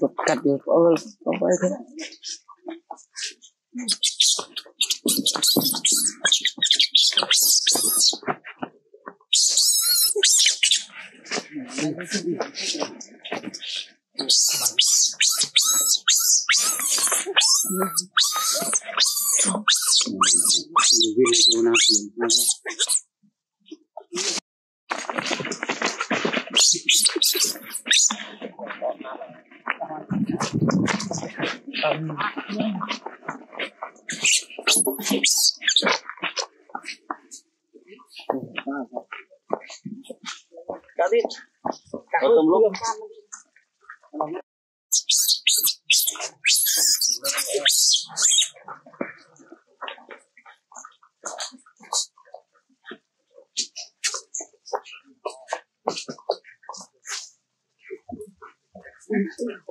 Bukan di follow apa itu? Ini video Um, David, tuần lúc Thank you.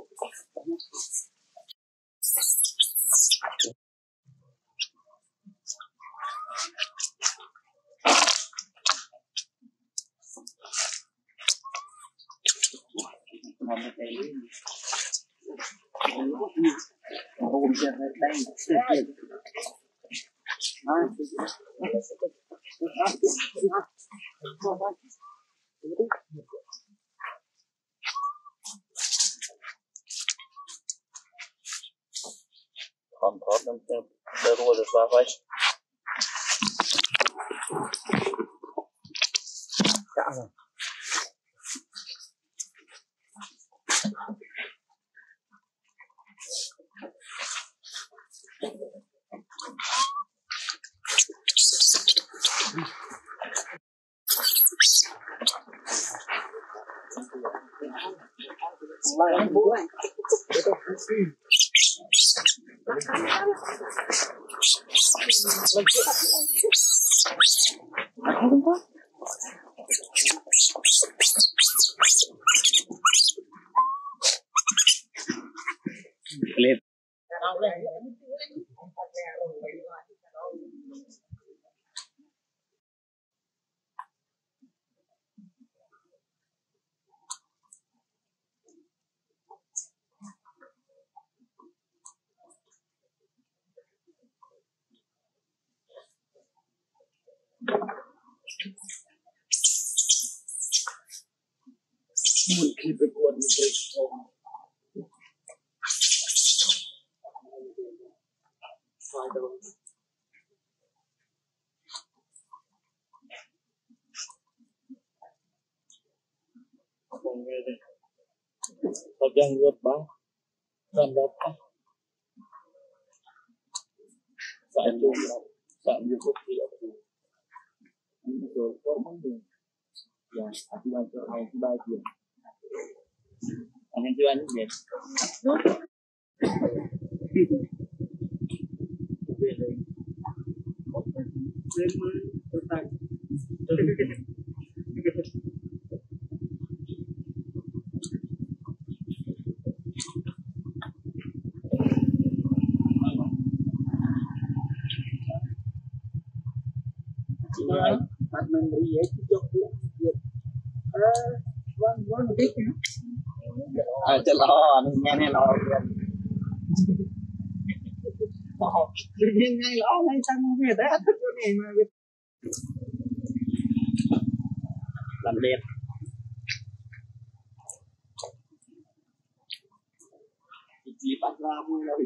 Warum ist er klein? Komm, komm, nimm der Ruhe, das war falsch. Ja, also. Bố này mình it phải quần mình phải đâu Không nghe đây. Có chân rớt báo. Làm đọc. Phải chung lắm. Sạm như khúc thì ở chung. Rồi có món đường. Dạ, chị ba cho hai, chị ba chuyện. Kangen jiwa aja. Ya, itu jauh. Ah, one one big Ờ, à, cho lo nghe này lo ngay lo ngay trong người ta thích cái này mà làm đẹp chỉ bắt ra mua đâu để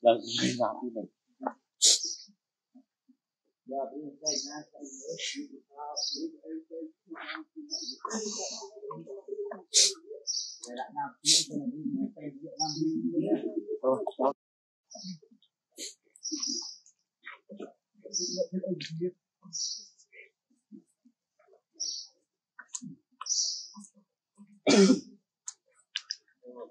là người làm như mình Thôi, cháu